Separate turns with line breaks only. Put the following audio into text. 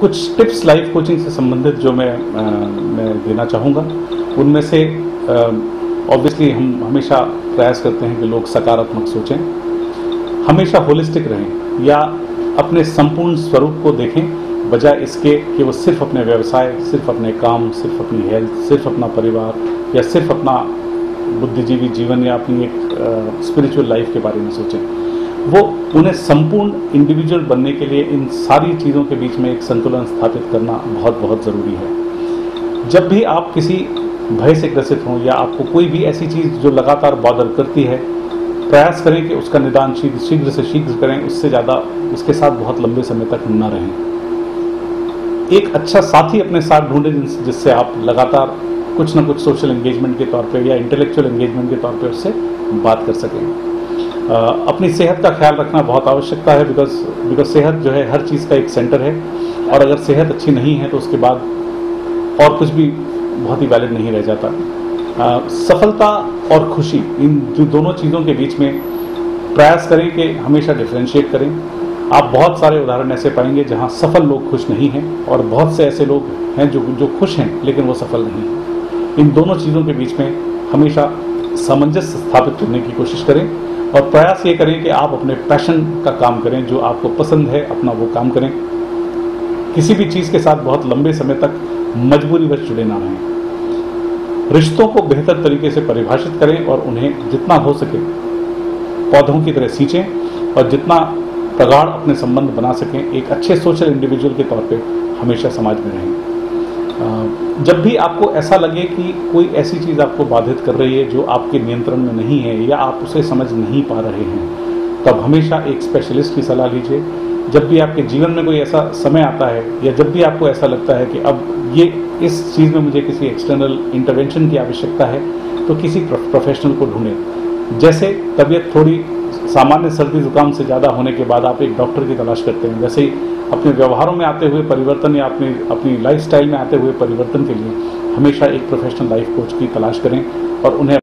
कुछ tips life coaching से संबंधित जो मैं आ, मैं देना चाहूँगा। उनमें से ऑब्वियसली हम हमेशा प्रयास करते हैं कि लोग सकारात्मक सोचें। हमेशा होलिस्टिक रहें या अपने संपूर्ण स्वरूप को देखें बजाय इसके कि वो सिर्फ़ अपने व्यवसाय सिर्फ़ अपने काम सिर्फ़ अपनी हेल्थ सिर्फ़ अपना परिवार या सिर्फ़ अपना बुद्धिजीवी जीवन या अपनी एक स्पिरिचुअल लाइफ के बारे में सोचें। वो उन्हें संपूर्ण इंडिविजुअल बनने के लिए इन सारी चीज़ों के बीच में एक संतुलन स्थापित करना बहुत बहुत ज़रूरी है। जब भी आप किसी भय से ग्रसित हों या आपको कोई भी ऐसी चीज़ जो लगातार बॉदर करती है, प्रयास करें कि उसका निदान शीघ्र शीघ्र से शीघ्र करें, उससे ज़्यादा उसके साथ बहुत लंबे समय तक न रहें। एक अच्छा साथी अपने साथ ढूंढें जिससे आप लगातार कुछ ना कुछ सोशल एंगेजमेंट के तौर पे या इंटेलेक्चुअल एंगेजमेंट के तौर पे उससे बात कर सकें। अपनी सेहत का ख्याल रखना बहुत आवश्यकता है बिकॉज़ बिकॉज़ सेहत जो है हर चीज़ का एक सेंटर है। और अगर सेहत अच्छी नहीं है तो उसके बाद और कुछ भी बहुत ही वैलिड नहीं रह जाता। आ, सफलता और खुशी इन जो दोनों चीज़ों के बीच में प्रयास करें कि हमेशा डिफ्रेंशिएट करें। आप बहुत सारे उदाहरण ऐसे पाएँगे जहाँ सफल लोग खुश नहीं हैं और बहुत से ऐसे लोग हैं जो जो खुश हैं लेकिन वो सफल नहीं हैं। इन दोनों चीज़ों के बीच में हमेशा सामंजस्य स्थापित करने की कोशिश करें। और प्रयास ये करें कि आप अपने पैशन का काम करें, जो आपको पसंद है, अपना वो काम करें। किसी भी चीज़ के साथ बहुत लंबे समय तक मजबूरी वश जुड़े ना रहें। रिश्तों को बेहतर तरीके से परिभाषित करें और उन्हें जितना हो सके पौधों की तरह सींचें और जितना प्रगाढ़ अपने संबंध बना सकें। एक अच्छे सोशल इंडिविजुअल के तौर पे हमेशा समाज में रहें। जब भी आपको ऐसा लगे कि कोई ऐसी चीज़ आपको बाधित कर रही है जो आपके नियंत्रण में नहीं है या आप उसे समझ नहीं पा रहे हैं, तब हमेशा एक स्पेशलिस्ट की सलाह लीजिए। जब भी आपके जीवन में कोई ऐसा समय आता है या जब भी आपको ऐसा लगता है कि अब ये, इस चीज़ में मुझे किसी एक्सटर्नल इंटरवेंशन की आवश्यकता है तो किसी प्रोफेशनल को ढूंढें। जैसे तबीयत थोड़ी सामान्य सर्दी जुकाम से ज़्यादा होने के बाद आप एक डॉक्टर की तलाश करते हैं। जैसे ही अपने व्यवहारों में आते हुए परिवर्तन या अपने, अपनी लाइफ में आते हुए परिवर्तन के लिए हमेशा एक प्रोफेशनल लाइफ कोच की तलाश करें और उन्हें